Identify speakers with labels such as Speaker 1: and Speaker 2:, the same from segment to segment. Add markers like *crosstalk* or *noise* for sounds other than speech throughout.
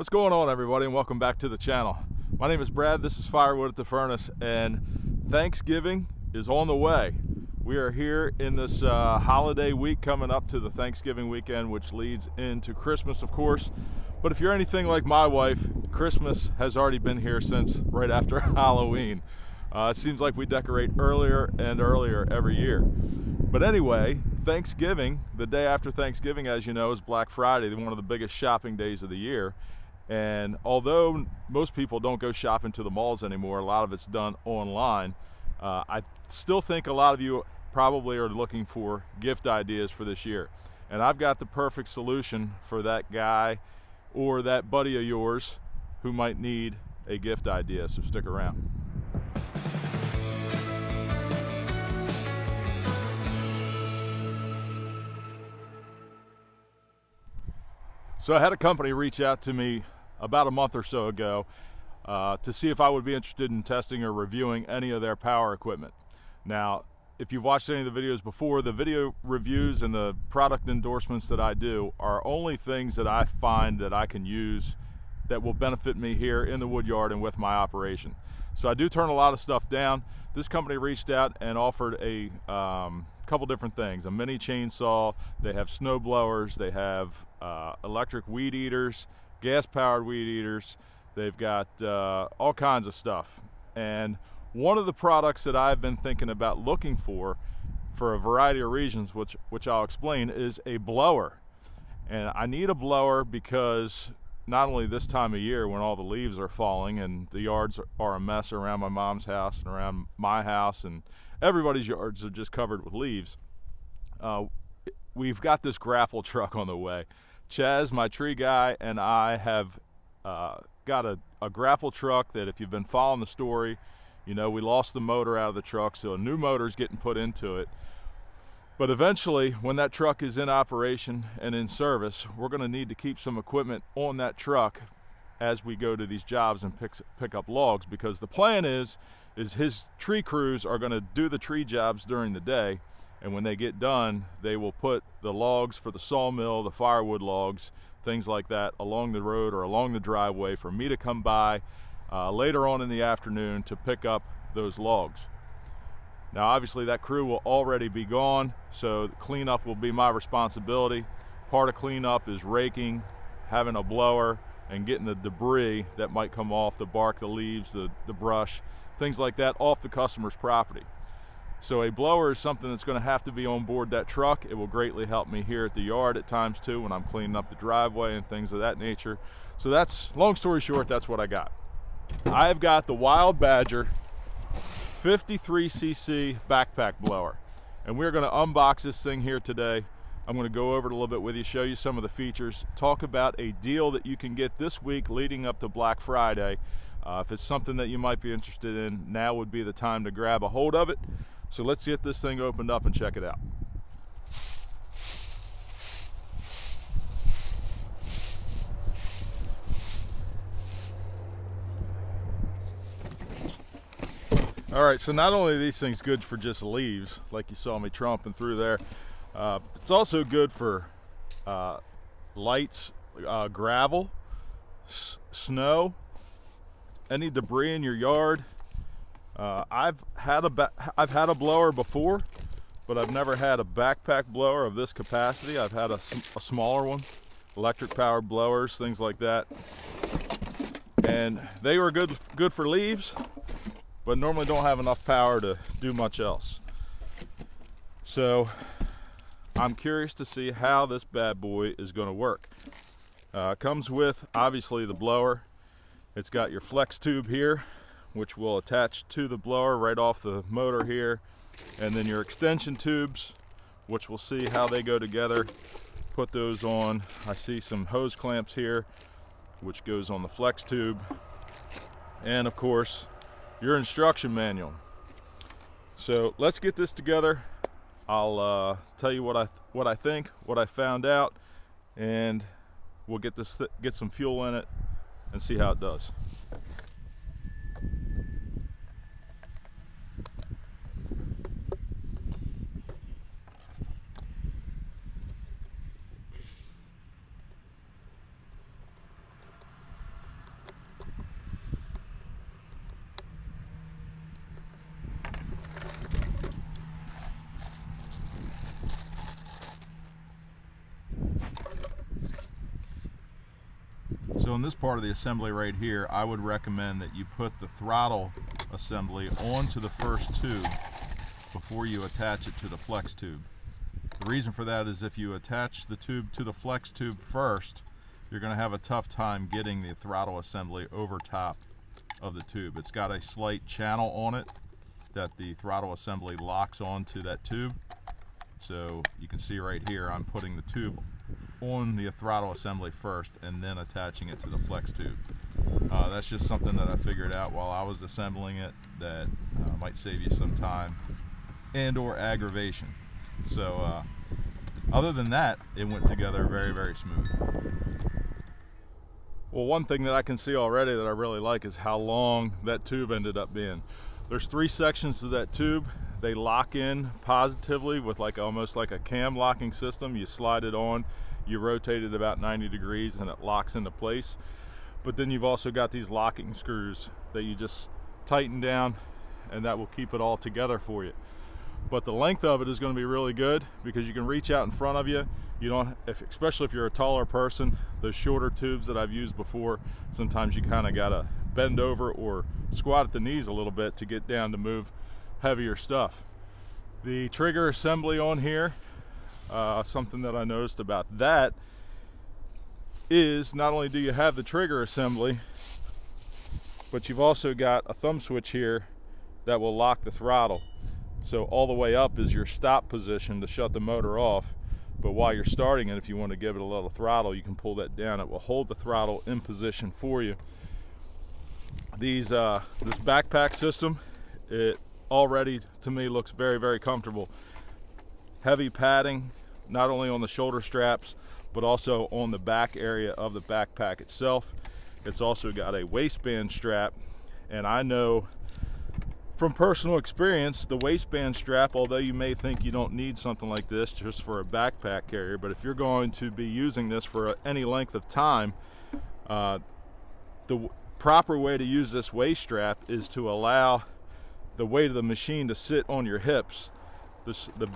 Speaker 1: What's going on everybody and welcome back to the channel. My name is Brad, this is Firewood at the Furnace and Thanksgiving is on the way. We are here in this uh, holiday week coming up to the Thanksgiving weekend which leads into Christmas of course. But if you're anything like my wife, Christmas has already been here since right after *laughs* Halloween. Uh, it seems like we decorate earlier and earlier every year. But anyway, Thanksgiving, the day after Thanksgiving, as you know, is Black Friday, one of the biggest shopping days of the year. And although most people don't go shopping to the malls anymore, a lot of it's done online. Uh, I still think a lot of you probably are looking for gift ideas for this year. And I've got the perfect solution for that guy or that buddy of yours who might need a gift idea, so stick around. So I had a company reach out to me about a month or so ago uh, to see if I would be interested in testing or reviewing any of their power equipment. Now, if you've watched any of the videos before, the video reviews and the product endorsements that I do are only things that I find that I can use that will benefit me here in the wood yard and with my operation. So I do turn a lot of stuff down. This company reached out and offered a um, couple different things. A mini chainsaw, they have snow blowers, they have uh, electric weed eaters, gas powered weed eaters. They've got uh, all kinds of stuff. And one of the products that I've been thinking about looking for, for a variety of reasons, which, which I'll explain, is a blower. And I need a blower because not only this time of year when all the leaves are falling and the yards are a mess around my mom's house and around my house and everybody's yards are just covered with leaves, uh, we've got this grapple truck on the way. Chaz, my tree guy, and I have uh, got a, a grapple truck that if you've been following the story, you know, we lost the motor out of the truck, so a new motor is getting put into it. But eventually, when that truck is in operation and in service, we're going to need to keep some equipment on that truck as we go to these jobs and pick, pick up logs because the plan is is his tree crews are going to do the tree jobs during the day and when they get done they will put the logs for the sawmill the firewood logs things like that along the road or along the driveway for me to come by uh, later on in the afternoon to pick up those logs. Now obviously that crew will already be gone so cleanup will be my responsibility. Part of cleanup is raking having a blower and getting the debris that might come off the bark the leaves the, the brush things like that off the customer's property so a blower is something that's going to have to be on board that truck. It will greatly help me here at the yard at times too when I'm cleaning up the driveway and things of that nature. So that's, long story short, that's what I got. I've got the Wild Badger 53cc backpack blower. And we're going to unbox this thing here today. I'm going to go over it a little bit with you, show you some of the features, talk about a deal that you can get this week leading up to Black Friday. Uh, if it's something that you might be interested in, now would be the time to grab a hold of it. So let's get this thing opened up and check it out. All right, so not only are these things good for just leaves, like you saw me tromping through there, uh, it's also good for uh, lights, uh, gravel, snow, any debris in your yard, uh, I've had a I've had a blower before, but I've never had a backpack blower of this capacity. I've had a, a smaller one, electric powered blowers, things like that. And they were good good for leaves, but normally don't have enough power to do much else. So I'm curious to see how this bad boy is going to work. Uh, comes with obviously the blower. It's got your flex tube here which will attach to the blower right off the motor here. And then your extension tubes which we'll see how they go together. Put those on. I see some hose clamps here which goes on the flex tube. And of course your instruction manual. So let's get this together. I'll uh, tell you what I what I think what I found out and we'll get this get some fuel in it and see how it does So in this part of the assembly right here, I would recommend that you put the throttle assembly onto the first tube before you attach it to the flex tube. The reason for that is if you attach the tube to the flex tube first, you're going to have a tough time getting the throttle assembly over top of the tube. It's got a slight channel on it that the throttle assembly locks onto that tube. So you can see right here, I'm putting the tube on the throttle assembly first and then attaching it to the flex tube. Uh, that's just something that I figured out while I was assembling it that uh, might save you some time and or aggravation. So uh, other than that, it went together very, very smooth. Well, one thing that I can see already that I really like is how long that tube ended up being. There's three sections to that tube. They lock in positively with like almost like a cam locking system. You slide it on, you rotate it about 90 degrees and it locks into place. But then you've also got these locking screws that you just tighten down and that will keep it all together for you. But the length of it is going to be really good because you can reach out in front of you. You don't if, especially if you're a taller person those shorter tubes that I've used before sometimes you kind of got to bend over or squat at the knees a little bit to get down to move heavier stuff. The trigger assembly on here uh, something that I noticed about that is not only do you have the trigger assembly but you've also got a thumb switch here that will lock the throttle so all the way up is your stop position to shut the motor off. But while you're starting it, if you want to give it a little throttle, you can pull that down. It will hold the throttle in position for you. These, uh, this backpack system, it already to me looks very, very comfortable. Heavy padding, not only on the shoulder straps, but also on the back area of the backpack itself. It's also got a waistband strap, and I know from personal experience, the waistband strap, although you may think you don't need something like this just for a backpack carrier, but if you're going to be using this for any length of time, uh, the proper way to use this waist strap is to allow the weight of the machine to sit on your hips. The, the,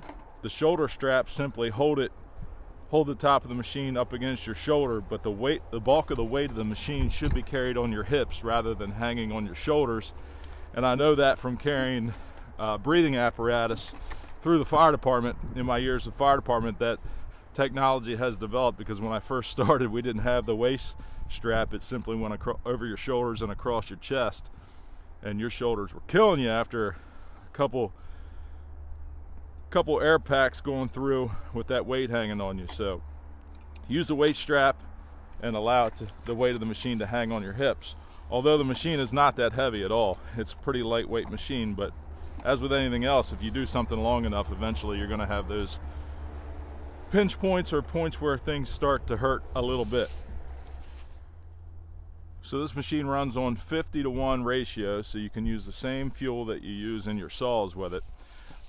Speaker 1: the shoulder strap simply hold it hold the top of the machine up against your shoulder, but the weight, the bulk of the weight of the machine should be carried on your hips rather than hanging on your shoulders. And I know that from carrying uh, breathing apparatus through the fire department in my years of fire department that technology has developed because when I first *laughs* started we didn't have the waist strap. It simply went over your shoulders and across your chest and your shoulders were killing you after a couple couple air packs going through with that weight hanging on you so use the weight strap and allow to, the weight of the machine to hang on your hips although the machine is not that heavy at all. It's a pretty lightweight machine, but as with anything else, if you do something long enough, eventually you're gonna have those pinch points or points where things start to hurt a little bit. So this machine runs on 50 to 1 ratio, so you can use the same fuel that you use in your saws with it.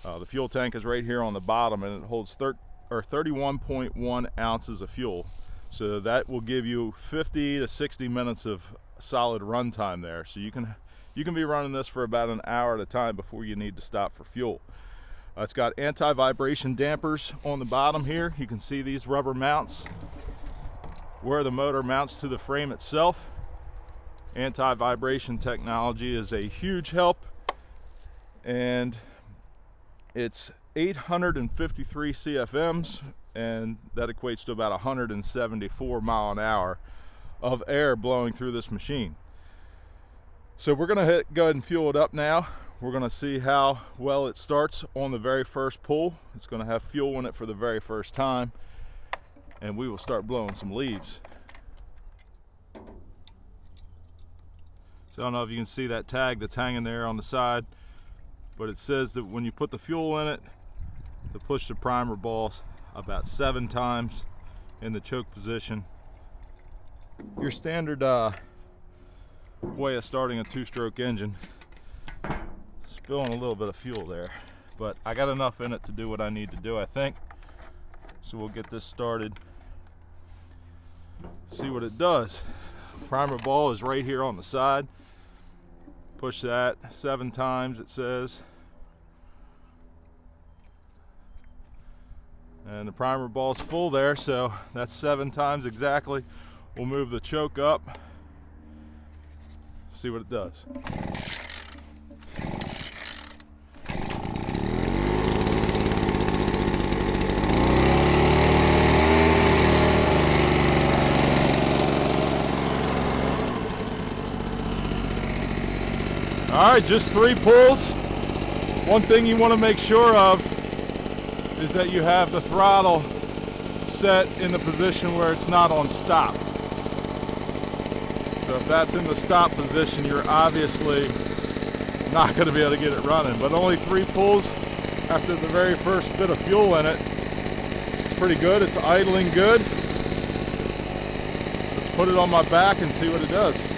Speaker 1: Uh, the fuel tank is right here on the bottom and it holds 31.1 ounces of fuel. So that will give you 50 to 60 minutes of solid run time there. So you can you can be running this for about an hour at a time before you need to stop for fuel. Uh, it's got anti-vibration dampers on the bottom here. You can see these rubber mounts where the motor mounts to the frame itself. Anti-vibration technology is a huge help and it's 853 CFMs and that equates to about 174 mile an hour of air blowing through this machine. So we're gonna hit, go ahead and fuel it up now. We're gonna see how well it starts on the very first pull. It's gonna have fuel in it for the very first time and we will start blowing some leaves. So I don't know if you can see that tag that's hanging there on the side, but it says that when you put the fuel in it, to push the primer balls about seven times in the choke position your standard uh, way of starting a two-stroke engine. Spilling a little bit of fuel there, but I got enough in it to do what I need to do, I think. So we'll get this started. See what it does. Primer ball is right here on the side. Push that seven times, it says. And the primer ball's full there, so that's seven times exactly We'll move the choke up, see what it does. Right, just three pulls. One thing you want to make sure of is that you have the throttle set in the position where it's not on stop. So if that's in the stop position, you're obviously not going to be able to get it running. But only three pulls after the very first bit of fuel in it. It's pretty good. It's idling good. Let's put it on my back and see what it does.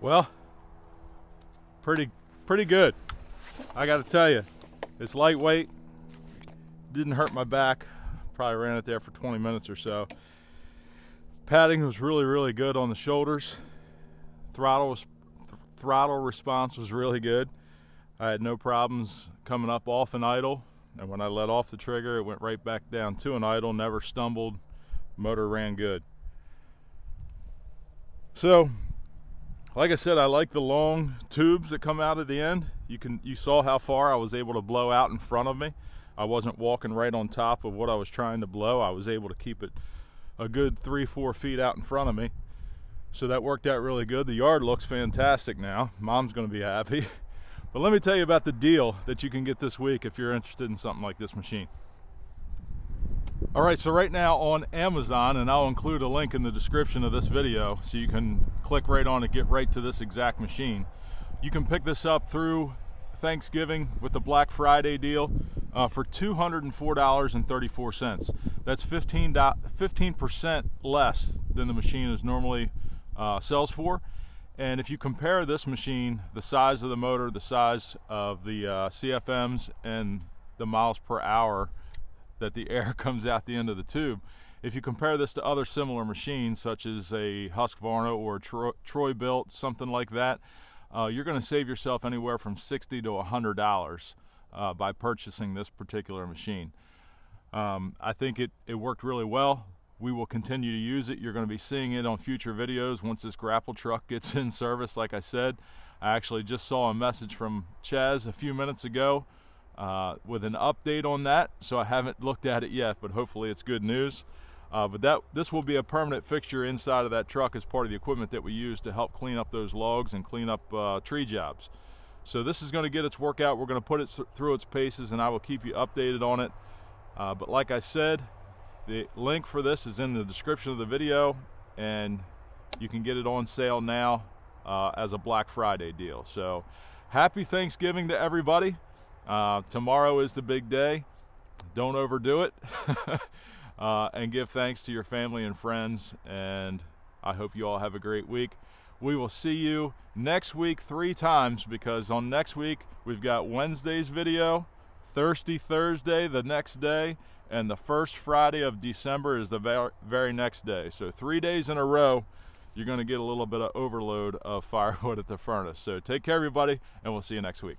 Speaker 1: Well, pretty pretty good. I got to tell you, it's lightweight. Didn't hurt my back. Probably ran it there for 20 minutes or so. Padding was really really good on the shoulders. Throttle was th throttle response was really good. I had no problems coming up off an idle, and when I let off the trigger, it went right back down to an idle. Never stumbled. Motor ran good. So like I said, I like the long tubes that come out at the end. You can you saw how far I was able to blow out in front of me. I wasn't walking right on top of what I was trying to blow. I was able to keep it a good three, four feet out in front of me. So that worked out really good. The yard looks fantastic now. Mom's gonna be happy. *laughs* But let me tell you about the deal that you can get this week if you're interested in something like this machine. All right, so right now on Amazon, and I'll include a link in the description of this video so you can click right on and get right to this exact machine. You can pick this up through Thanksgiving with the Black Friday deal uh, for $204.34. That's 15 percent less than the machine is normally uh, sells for. And if you compare this machine, the size of the motor, the size of the uh, CFMs, and the miles per hour that the *laughs* air comes out the end of the tube. If you compare this to other similar machines, such as a Husqvarna or a Troy, Troy-Bilt, something like that, uh, you're going to save yourself anywhere from 60 to $100 uh, by purchasing this particular machine. Um, I think it, it worked really well. We will continue to use it. You're going to be seeing it on future videos once this grapple truck gets *laughs* in service, like I said. I actually just saw a message from Chaz a few minutes ago uh, with an update on that. So I haven't looked at it yet, but hopefully it's good news. Uh, but that this will be a permanent fixture inside of that truck as part of the equipment that we use to help clean up those logs and clean up uh, tree jobs. So this is going to get its workout. We're going to put it through its paces and I will keep you updated on it. Uh, but like I said, the link for this is in the description of the video and you can get it on sale now uh, as a Black Friday deal. So happy Thanksgiving to everybody. Uh, tomorrow is the big day. Don't overdo it. *laughs* uh, and give thanks to your family and friends. And I hope you all have a great week. We will see you next week three times because on next week we've got Wednesday's video, Thirsty Thursday the next day, and the first Friday of December is the very next day. So three days in a row, you're going to get a little bit of overload of *laughs* firewood at the furnace. So take care, everybody, and we'll see you next week.